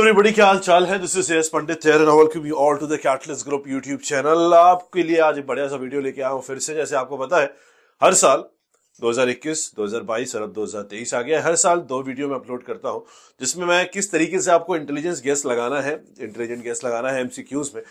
Everybody क्या हाल चाल है this is S Pandit and welcome you all to the catalyst group YouTube channel आपके लिए आज बढ़िया सा वीडियो लेके आया हूँ फिर से जैसे आपको पता है हर साल 2021, 2022 और अब 2023 आ गया हर साल दो वीडियो में अपलोड करता हूँ जिसमें मैं किस तरीके से आपको इंटेलिजेंस गेस लगाना है इंटेलिजेंट गेस लगाना है एमसीक्यूज में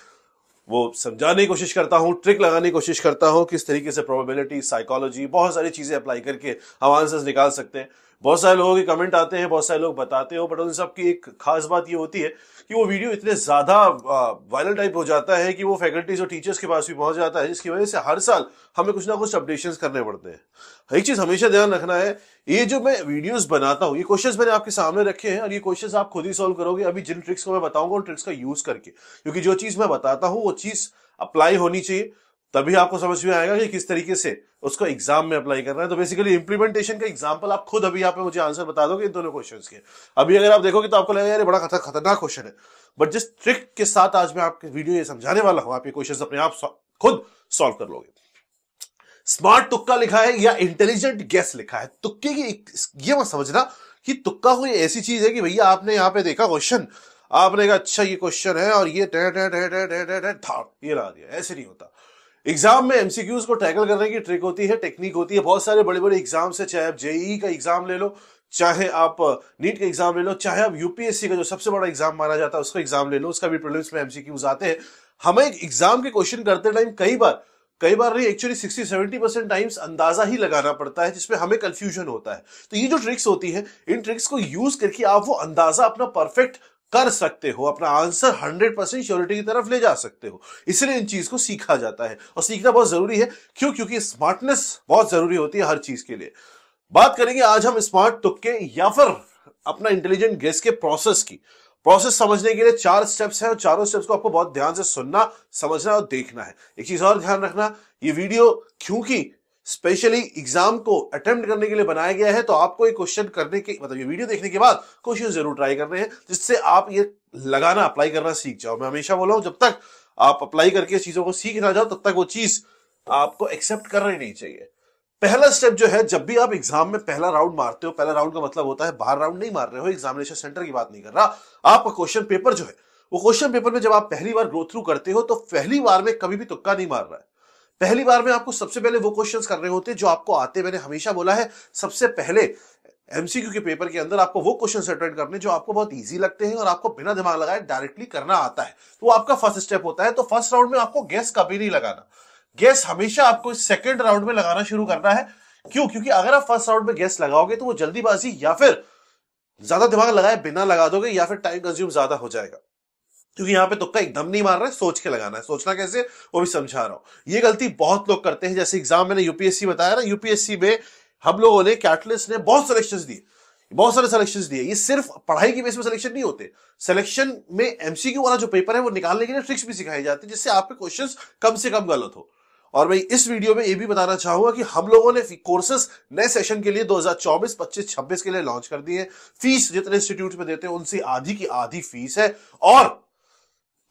वो समझाने की कोशिश करता हूँ ट्रिक लगाने की कोशिश करता हूँ किस तरीके से प्रोबेबिलिटी साइकोलॉजी बहुत सारी चीज़ें अप्लाई करके हम आंसर्स निकाल सकते हैं। बहुत सारे लोगों के कमेंट आते हैं, बहुत सारे लोग बताते हो बट उन सब की एक खास बात ये होती है कि वो वीडियो इतने ज़्यादा वायरल टाइप हो जाता है कि वो फैकल्टीज और टीचर्स के पास भी पहुँच जाता है, जिसकी वजह से हर साल हमें कुछ ना कुछ अपडेशन करने पड़ते हैं। एक चीज़ हमेशा ध्यान रखना है, ये जो मैं वीडियोस बनाता हूँ, ये क्वेश्चंस मैंने आपके सामने रखे हैं और ये क्वेश्चंस आप खुद ही सॉल्व करोगे अभी जिन ट्रिक्स को मैं बताऊँगा, उन ट्रिक्स का यूज़ करके। क्योंकि जो चीज़ मैं बताता हूँ, वो चीज़ अप्लाई होनी चाहिए। तभी आपको समझ में आएगा कि किस तरीके से उसको एग्ज़ाम में अप्लाई करना है। तो बेसिकली इंप्लीमेंटेशन का एग्ज़ाम्पल आप खुद अभी यहाँ पे मुझे आंसर बता दोगे इन दोनों क्वेश्चंस के। अभी अगर आप देखोगे तो आपको लगेगा यार बड़ा खतरनाक क्वेश्चन है। बट जिस ट्रिक के साथ आज मैं आपके वीडियो ये समझाने वाला हूँ, आप ये क्वेश्चन अपने आप खुद सॉल्व कर लोगे। स्मार्ट तुक्का लिखा है या इंटेलिजेंट गैस लिखा है? तुक्के की ये मत समझना कि तुक्का कोई ऐसी चीज़ है कि भैया आपने यहाँ पे देखा क्वेश्चन आपने कहा अच्छा ये क्वेश्चन है और ये ये ला दिया, ऐसे नहीं होता। एग्ज़ाम में एमसीक्यूज को टैकल करने की ट्रिक होती है, टेक्निक होती है, बहुत सारे बड़े बड़े एग्ज़ाम से, चाहे आप जेई का एग्ज़ाम ले लो, चाहे आप नीट का एग्ज़ाम ले लो, चाहे आप यूपीएससी का जो सबसे बड़ा एग्ज़ाम माना जाता है, उसका एग्ज़ाम ले लो, उसका भी प्रीलिम्स में एमसीक्यूज आते हैं। हमें एग्ज़ाम के क्वेश्चन करते टाइम कई बार कई बार नहीं actually sixty seventy percent times अंदाज़ा ही लगाना पड़ता है, जिसमें हमें कंफ्यूजन होता है। तो ये जो ट्रिक्स होती है, इन ट्रिक्स को यूज़ करके आप वो अंदाज़ा अपना परफेक्ट कर सकते हो, अपना आंसर 100 परसेंट श्योरिटी की तरफ़ ले जा सकते हो। इसलिए इन चीज़ को सीखा जाता है। और सीखना बहुत ज़रूरी है। क्यों? क्योंकि स्मार्टनेस बहुत ज़रूरी होती है हर चीज़ के लिए। बात करेंगे आज हम स्मार्ट तुक्के या फिर अपना इंटेलिजेंट गेस के प्रोसेस की। प्रोसेस समझने के लिए चार स्टेप्स हैं और चारों स्टेप्स को आपको बहुत ध्यान से सुनना, समझना और देखना है। एक चीज़ और ध्यान रखना, ये वीडियो क्योंकि स्पेशली एग्ज़ाम को अटेम्प्ट करने के लिए बनाया गया है तो आपको ये क्वेश्चन करने के मतलब ये वीडियो देखने के बाद क्वेश्चन ज़रूर ट्राई करने हैं, जिससे आप ये लगाना, अप्लाई करना सीख जाओ। मैं हमेशा बोला हूँ, जब तक आप अप्लाई करके चीज़ों को सीख ना जाओ, तब तक वो चीज़ आपको एक्सेप्ट करना ही नहीं चाहिए। पहला स्टेप जो है, जब भी आप एग्ज़ाम में पहला राउंड मारते हो, पहला राउंड का मतलब होता है बाहर राउंड नहीं मार रहे हो एग्जामिनेशन सेंटर की बात नहीं कर रहा। आपका क्वेश्चन पेपर जो है, वो क्वेश्चन पेपर में जब आप पहली बार ग्रो थ्रू करते हो तो पहली बार में कभी भी तुक्का नहीं मार रहा है। पहली बार में आपको सबसे पहले वो क्वेश्चंस करने होते हैं जो आपको आते मैंने हमेशा बोला है। सबसे पहले एमसीक्यू के पेपर के अंदर आपको वो क्वेश्चन अटेंड करने जो आपको बहुत इजी लगते हैं और आपको बिना दिमाग लगाए डायरेक्टली करना आता है। तो वो आपका फ़र्स्ट स्टेप होता है। तो फ़र्स्ट राउंड में आपको गैस कभी नहीं लगाना। गैस हमेशा आपको सेकेंड राउंड में लगाना शुरू करना है। क्यों? क्योंकि अगर आप फ़र्स्ट राउंड में गैस लगाओगे तो वो जल्दीबाजी या फिर ज़्यादा दिमाग लगाए बिना लगा दोगे या फिर टाइम कंज्यूम ज़्यादा हो जाएगा। क्योंकि यहाँ पे तुक्का एकदम नहीं मार रहा है, सोच के लगाना है। सोचना कैसे वो भी समझा रहा हूँ। ये गलती बहुत लोग करते हैं। जैसे एग्ज़ाम मैंने यूपीएससी बताया ना, यूपीएससी में हम लोगों ने, कैटलिस्ट ने बहुत सिलेक्शन दिए। बहुत सारे सिलेक्शन दिए। ये सिर्फ़ पढ़ाई की बेस में सिलेक्शन नहीं होते। सिलेक्शन में एमसीक्यू वाला जो पेपर है, वो निकालने के लिए ट्रिक्स भी सिखाई जाती है, जिससे आपके क्वेश्चन कम से कम गलत हो। और मैं इस वीडियो में ये भी बताना चाहूँगा कि हम लोगों ने कोर्सेस नए सेशन के लिए 2024 25 26 के लिए लॉन्च कर दिए फ़ीस जितने इंस्टीट्यूट में देते हैं, उनसे आधी की आधी फ़ीस है। और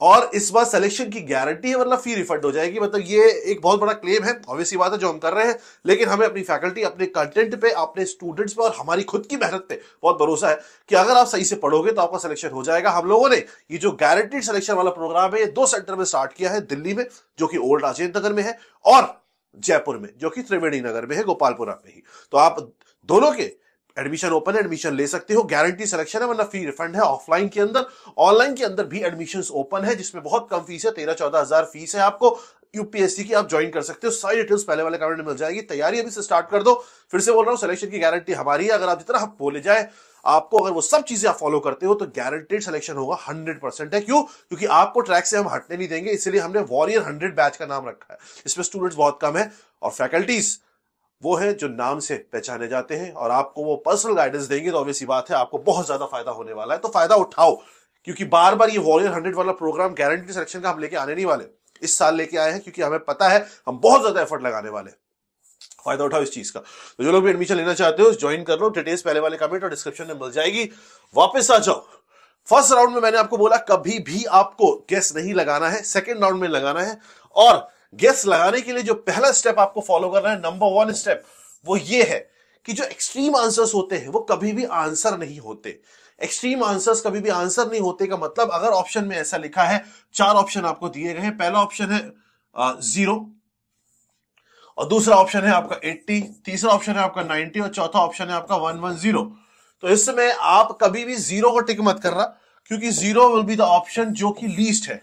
और इस बार सिलेक्शन की गारंटी है मतलब फ़ी रिफंड हो जाएगी। मतलब ये एक बहुत बड़ा क्लेम है ऑब्वियसली बात है जो हम कर रहे हैं, लेकिन हमें अपनी फैकल्टी अपने कंटेंट पे, अपने स्टूडेंट्स पे और हमारी खुद की मेहनत पे बहुत भरोसा है कि अगर आप सही से पढ़ोगे तो आपका सिलेक्शन हो जाएगा। हम लोगों ने ये जो गारंटीड सिलेक्शन वाला प्रोग्राम है, ये दो सेंटर में स्टार्ट किया है, दिल्ली में, जो कि ओल्ड राजेंद्र नगर में है, और जयपुर में, जो कि त्रिवेणी नगर में है, गोपालपुरा में ही। तो आप दोनों के एडमिशन ओपन है एडमिशन ले सकते हो गारंटी सिलेक्शन है मतलब फ़ी रिफंड है ऑफलाइन के अंदर। ऑनलाइन के अंदर भी एडमिशन ओपन है, जिसमें बहुत कम फ़ीस है, तेरह चौदह हज़ार फ़ीस है आपको। यूपीएससी की आप ज्वाइन कर सकते हो, सारी डिटेल्स पहले वाले कमेंट में मिल जाएगी। तैयारी अभी से स्टार्ट कर दो, फिर से बोल रहा हूँ सिलेक्शन की गारंटी हमारी है, अगर आप जितना बोले जाए, आपको अगर वो सब चीज़ें आप फॉलो करते हो तो गारंटेड सिलेक्शन होगा हंड्रेड परसेंट है। क्यों? क्योंकि आपको ट्रैक से हम हटने नहीं देंगे, इसलिए हमने वॉरियर हंड्रेड बैच का नाम रखा है। इसमें स्टूडेंट्स बहुत कम है और फैकल्टीज वो है जो नाम से पहचाने जाते हैं और आपको वो पर्सनल गाइडेंस देंगे तो ऑब्वियसली बात है, आपको बहुत ज़्यादा फ़ायदा होने वाला है। तो फ़ायदा उठाओ, क्योंकि बार बार ये वॉरियर हंड्रेड वाला प्रोग्राम गारंटी सिलेक्शन का हम लेके आने नहीं वाले। इस साल लेके आए हैं, क्योंकि हमें पता है, हम बहुत ज़्यादा एफर्ट लगाने वाले फ़ायदा उठाओ इस चीज़ का। तो जो लोग भी एडमिशन लेना चाहते हो ज्वाइन कर लो डिटेल्स पहले वाले कमेंट और डिस्क्रिप्शन में मिल जाएगी। वापस आ जाओ। फ़र्स्ट राउंड में मैंने आपको बोला, कभी भी आपको गेस नहीं लगाना है सेकेंड राउंड में लगाना है। और गेस लगाने के लिए जो पहला स्टेप आपको फॉलो करना है नंबर वन स्टेप वो ये है कि जो एक्सट्रीम आंसर्स होते हैं, वो कभी भी आंसर नहीं होते। एक्सट्रीम आंसर्स कभी भी आंसर नहीं होते का मतलब अगर ऑप्शन में ऐसा लिखा है, चार ऑप्शन आपको दिए गए हैं। पहला ऑप्शन है ज़ीरो और दूसरा ऑप्शन है आपका 80 तीसरा ऑप्शन है आपका 90 और चौथा ऑप्शन है आपका 110 तो इस समय आप कभी भी ज़ीरो को टिक मत कर रहा क्योंकि zero will be the option जो कि लीस्ट है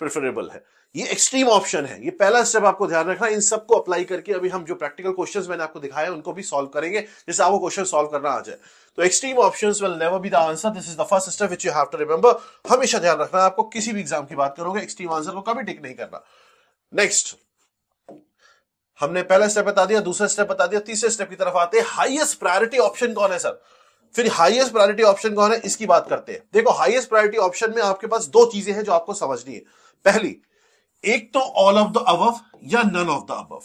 प्रेफरेबल है। ये एक्सट्रीम ऑप्शन है। ये पहला स्टेप आपको ध्यान रखना इन सबको अप्लाई करके अभी हम जो प्रैक्टिकल क्वेश्चंस मैंने आपको दिखाया उनको भी सॉल्व करेंगे, जिससे आपको क्वेश्चन सॉल्व करना आ जाए। तो extreme options will never be the answer this is the first step which you have to remember हमेशा ध्यान रखना आपको किसी भी एग्ज़ाम की बात करोगे एक्सट्रीम आंसर को कभी टिक नहीं करना। नेक्स्ट हमने पहला स्टेप बता दिया, दूसरा स्टेप बता दिया, तीसरे स्टेप की तरफ़ आते हैं। हाईएस्ट प्रायोरिटी ऑप्शन कौन है, सर? फिर हाईएस्ट प्रायोरिटी ऑप्शन कौन है? इसकी बात करते हैं। देखो हाईएस्ट प्रायोरिटी ऑप्शन में आपके पास दो चीज़ें हैं जो आपको समझनी है। पहली एक तो ऑल ऑफ़ द अबव या नन ऑफ़ द अबव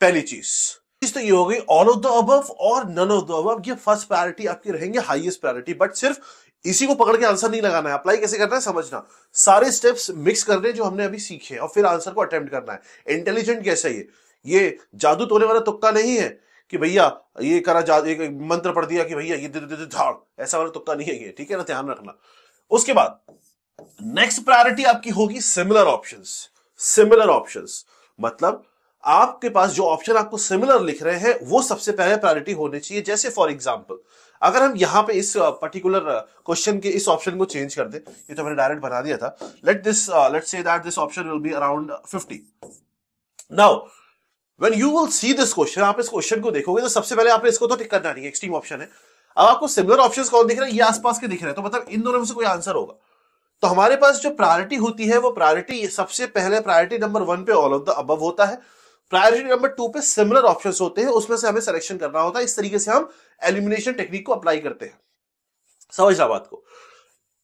पहली चीज़। चीज़ तो ये हो गई ऑल ऑफ़ द अबव और नन ऑफ़ द अबव ये फ़र्स्ट प्रायोरिटी आपकी रहेंगे हाईएस्ट प्रायोरिटी बट सिर्फ़ इसी को पकड़ के आंसर नहीं लगाना है। अप्लाई कैसे करना है? समझना। सारे स्टेप्स मिक्स करने जो हमने अभी सीखे और फिर आंसर को अटेम्प्ट करना है। इंटेलिजेंट कैसे ये? ये जादू तोड़ने वाला तुक्का नहीं है कि भैया ये करा जा, एक मंत्र पढ़ दिया कि भैया ये झाड़ ऐसा वाला तुक्का नहीं है ये। ठीक है ना? ध्यान रखना। उसके बाद नेक्स्ट प्रायोरिटी आपकी होगी सिमिलर ऑप्शंस सिमिलर ऑप्शंस मतलब आपके पास जो ऑप्शन आपको सिमिलर लिख रहे हैं, वो सबसे पहले प्रायोरिटी होनी चाहिए। जैसे फॉर एग्ज़ाम्पल अगर हम यहाँ पे इस पर्टिकुलर क्वेश्चन के इस ऑप्शन को चेंज कर दे, ये तो मैंने डायरेक्ट बना दिया था। Let this let say that this option will be around 50 now when you will see this question आप इस क्वेश्चन को देखोगे तो सबसे पहले आपने इसको तो टिक करना नहीं एक्सट्रीम ऑप्शन है। अब आपको सिमिलर ऑप्शंस कौन दिख रहे हैं? ये आसपास के दिख रहे हैं तो मतलब इन दोनों में से कोई आंसर होगा। तो हमारे पास जो प्रायोरिटी होती है, वो प्रायोरिटी सबसे पहले प्रायोरिटी नंबर वन पे ऑल ऑफ़ द अबव होता है। प्रायोरिटी नंबर टू पे सिमिलर ऑप्शन होते हैं, उसमें से हमें सिलेक्शन करना होता है। इस तरीके से हम एलिमिनेशन टेक्निक को अप्लाई करते हैं। समझ बात को?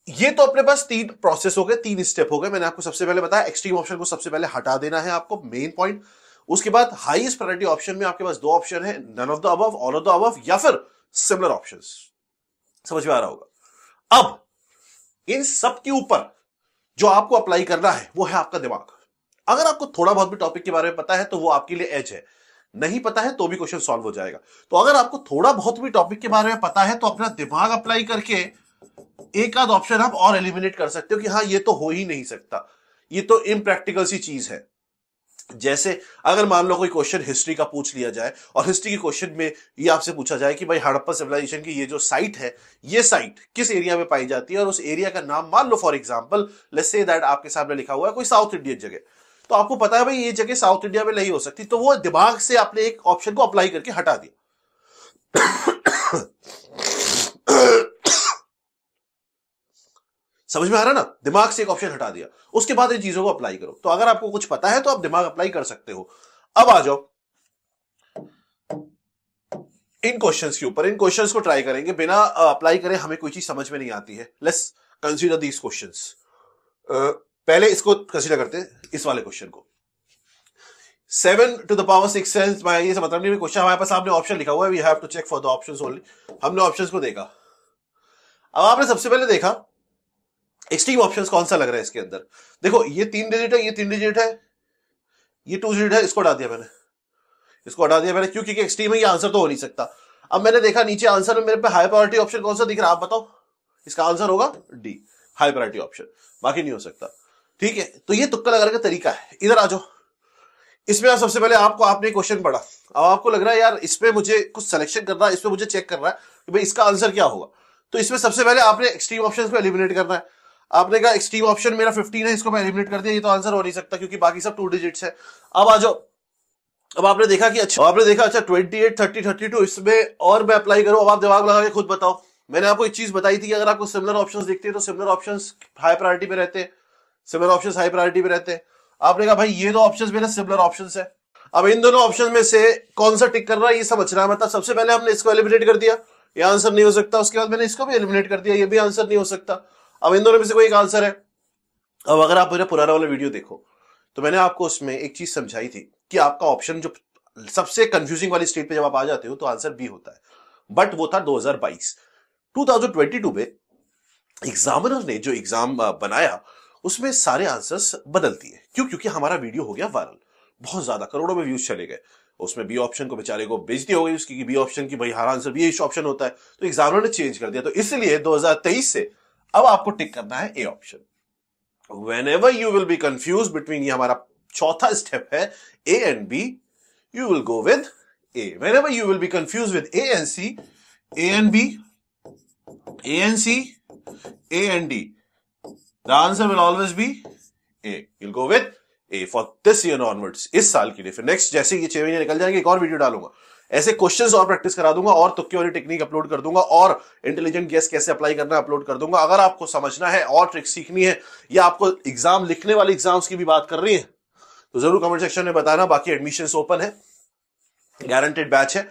ये तो अपने पास तीन प्रोसेस हो गए, तीन स्टेप हो गए। मैंने आपको सबसे पहले बताया एक्सट्रीम ऑप्शन को सबसे पहले हटा देना है आपको मेन पॉइंट उसके बाद हाईएस्ट प्रायोरिटी ऑप्शन में आपके पास दो ऑप्शन है none of the above all of the above या फिर सिमिलर ऑप्शन समझ में आ रहा होगा। अब इन सब के ऊपर जो आपको अप्लाई करना है, वो है आपका दिमाग। अगर आपको थोड़ा बहुत भी टॉपिक के बारे में पता है तो वो आपके लिए एज है। नहीं पता है तो भी क्वेश्चन सॉल्व हो जाएगा। तो अगर आपको थोड़ा बहुत भी टॉपिक के बारे में पता है तो अपना दिमाग अप्लाई करके एक आध ऑप्शन आप और एलिमिनेट कर सकते हो कि हाँ ये तो हो ही नहीं सकता। ये तो इम्प्रैक्टिकल सी चीज़ है। जैसे अगर मान लो कोई क्वेश्चन हिस्ट्री का पूछ लिया जाए और हिस्ट्री के क्वेश्चन में ये आपसे पूछा जाए कि भाई हड़प्पा सिविलाइजेशन की ये जो साइट है, ये साइट किस एरिया में पाई जाती है और उस एरिया का नाम मान लो for example let's say that आपके सामने लिखा हुआ है कोई साउथ इंडियन जगह। तो आपको पता है भाई ये जगह साउथ इंडिया में नहीं हो सकती तो वो दिमाग से आपने एक ऑप्शन को अप्लाई करके हटा दिया। समझ में आ रहा ना? दिमाग से एक ऑप्शन हटा दिया। उसके बाद इन चीज़ों को अप्लाई करो। तो अगर आपको कुछ पता है तो आप दिमाग अप्लाई कर सकते हो। अब आ जाओ। इन क्वेश्चंस के ऊपर, इन क्वेश्चंस को ट्राई करेंगे। बिना अप्लाई करें हमें कोई चीज़ समझ में नहीं आती है। लेट्स कंसीडर दीज क्वेश्चंस पहले इसको कंसीडर करते हैं, इस वाले क्वेश्चन को। Seven to the power six ये मतलब नहीं, क्वेश्चन हमारे पास आपने ऑप्शन लिखा हुआ है। We have to check for the options only हमने ऑप्शंस को देखा। अब आपने सबसे पहले देखा एक्सट्रीम ऑप्शन कौन सा लग रहा है इसके अंदर? देखो, ये तीन डिजिट है, ये तीन डिजिट है, ये टू डिजिट है, इसको हटा दिया मैंने। इसको हटा दिया मैंने क्यों क्योंकि एक्सट्रीम है, ये आंसर तो हो नहीं सकता। अब मैंने देखा नीचे आंसर में मेरे पे हाई प्रायोरिटी ऑप्शन कौन सा दिख रहा है, आप बताओ। इसका आंसर होगा डी हाई प्रायोरिटी ऑप्शन बाकी नहीं हो सकता। ठीक है तो ये तुक्का लगाने का तरीका है। इधर आ जाओ। इसमें आप सबसे पहले आपको, आपने क्वेश्चन पढ़ा। अब आपको लग रहा है यार, इसमें मुझे कुछ सिलेक्शन करना है, इसमें मुझे चेक करना है कि भाई इसका आंसर क्या होगा। तो इसमें सबसे पहले आपने एक्सट्रीम ऑप्शन को एलिमिनेट करना है। आपने कहा एक्सट्रीम ऑप्शन मेरा 15 है, इसको मैं एलिमिनेट कर दिया, ये तो आंसर हो नहीं सकता क्योंकि बाकी सब टू डिजिट्स है। अब आ जाओ। अब आपने देखा कि अच्छा आपने देखा अच्छा 28 30 32 इसमें और मैं अप्लाई करूँ, अब आप दिमाग लगा के खुद बताओ। मैंने आपको एक चीज़ बताई थी कि अगर आपको सिमिलर ऑप्शन दिखते हैं तो सिमिलर ऑप्शंस हाई प्रायोरिटी पे रहते हैं। सिमिलर ऑप्शंस हाई प्रायोरिटी पे रहते हैं। आपने कहा, भाई, ये दो ऑप्शन मेरे सिमिलर ऑप्शंस है। अब इन दोनों ऑप्शन में से कौन सा टिक कर रहा है, ये समझ रहा है। मतलब सबसे पहले हमने इसको एलिमिनेट कर दिया। ये आंसर नहीं हो सकता, उसके बाद मैंने इसको भी एलिमिनेट कर दिया, ये भी आंसर नहीं हो सकता। अब इन दोनों में से कोई एक आंसर है। अब अगर आप मेरा पुराना वाला वीडियो देखो तो मैंने आपको उसमें एक चीज़ समझाई थी कि आपका ऑप्शन जो सबसे कंफ्यूजिंग वाली स्टेट पे जब आप आ जाते हो तो आंसर बी होता है। बट वो था 2022 2022 में एग्जामिनर ने जो एग्ज़ाम बनाया, उसमें सारे आंसर्स बदल दिए क्यों? क्योंकि हमारा वीडियो हो गया वायरल बहुत ज़्यादा करोड़ों में व्यूज़ चले गए। उसमें बी ऑप्शन को बेचारे को बेचती हो गई उसकी बी ऑप्शन की भाई हर आंसर बी ऑप्शन होता है। तो एग्जामिनर ने चेंज कर दिया। तो इसलिए 2023 से अब आपको टिक करना है A option. Whenever you will be confuse between ये हमारा चौथा स्टेप है A and B you will go with A whenever you will be confuse with A and C A and B A and C A and D the answer will always be A you'll go with A for this year onwards इस साल के लिए। फिर next जैसे ये छह महीने निकल जाएँगे, एक और वीडियो डालूँगा। ऐसे क्वेश्चंस और प्रैक्टिस करा दूँगा और तुक्के वाली टेक्निक अपलोड कर दूँगा और इंटेलिजेंट गेस कैसे अप्लाई करना अपलोड कर दूँगा। अगर आपको समझना है और ट्रिक सीखनी है या आपको एग्ज़ाम लिखने वाले एग्ज़ाम्स की भी बात कर रही है तो ज़रूर कमेंट सेक्शन में बताना। बाकी एडमिशन ओपन है। गारंटेड बैच है।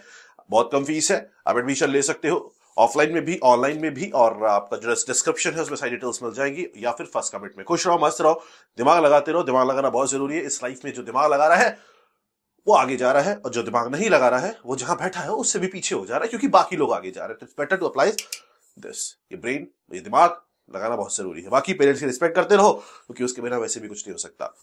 बहुत कम फ़ीस है। आप एडमिशन ले सकते हो। ऑफलाइन में भी ऑनलाइन में भी और आपका जो डिस्क्रिप्शन है, उसमें सारी डिटेल्स मिल जाएँगी। या फिर फ़र्स्ट कमेंट में। खुश रहो, मस्त रहो। दिमाग लगाते रहो। दिमाग लगाना बहुत ज़रूरी है। इस लाइफ में जो दिमाग लगा रहा है वो आगे जा रहा है और जो दिमाग नहीं लगा रहा है, वो जहाँ बैठा है, उससे भी पीछे हो जा रहा है, क्योंकि बाकी लोग आगे जा रहे हैं। बेटर टू अप्लाई दिस ये ब्रेन ये दिमाग लगाना बहुत ज़रूरी है। बाकी पेरेंट्स की रिस्पेक्ट करते रहो, क्योंकि उसके बिना वैसे भी कुछ नहीं हो सकता।